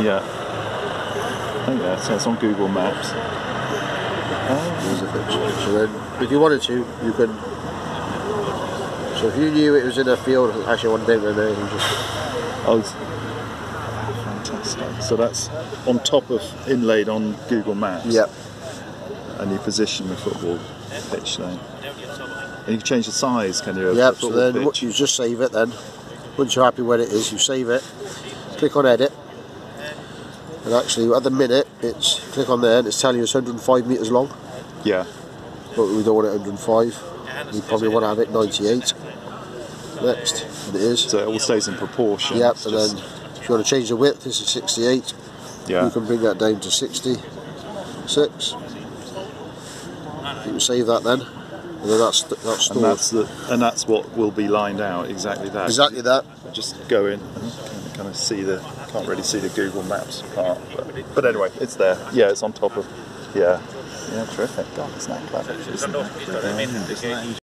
Yeah. Oh yeah, so it's on Google Maps. There's a picture. So then, if you wanted to, you could. So if you knew it was in a field, actually one down there, you just Oh, it's- fantastic. So that's on top of inlaid on Google Maps. Yep. And you position the football pitch then. And you can change the size, can you? of Yep. the So then, pitch? you just save it. Then, once you're happy where it is, you save it. Click on edit. And actually, at the minute, it's click on there, and it's telling you it's 105 meters long. Yeah. but we don't want it 105. We probably want to have it 98. Next, and it is. So it all stays in proportion. Yep, It's and then if you want to change the width, this is 68. yeah. You can bring that down to 66. You can save that then, and then that's that's and that's the and that's what will be lined out exactly that. exactly that. Just go in and kind of see the can't really see the Google Maps part, but, but anyway, it's there. Yeah, it's on top of yeah. Yeah, terrific. God, isn't that clever? Isn't it?